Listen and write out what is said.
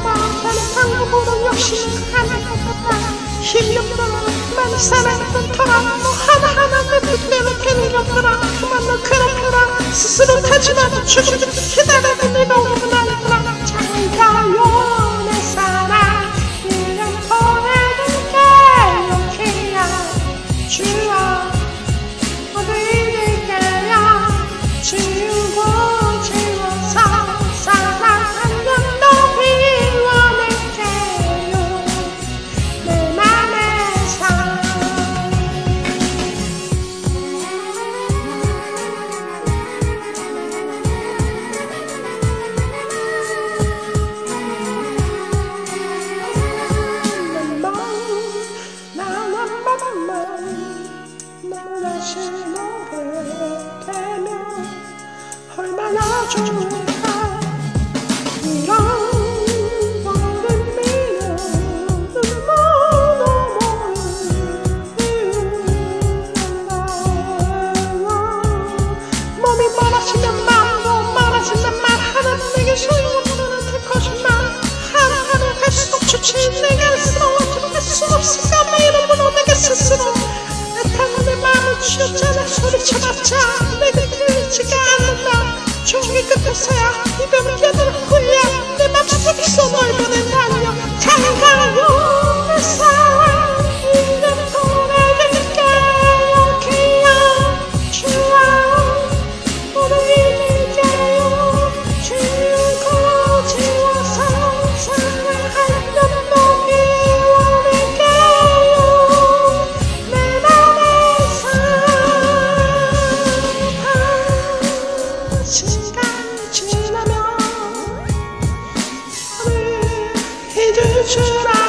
나는 방법으로 역시 하나 같았다 힘이 없더라 많이 사랑했던 터라. 너 하나하나 내 뜻대로 되는 게 없더라. 그만 너 그렇구나 스스로 타지마도 죽음 기다리는 Shoot, tell us what it's about, child. Make it clear, chicken. passear e que brinquedos. 吃吃